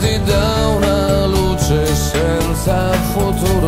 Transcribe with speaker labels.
Speaker 1: spiazzati da una luce senza futuro.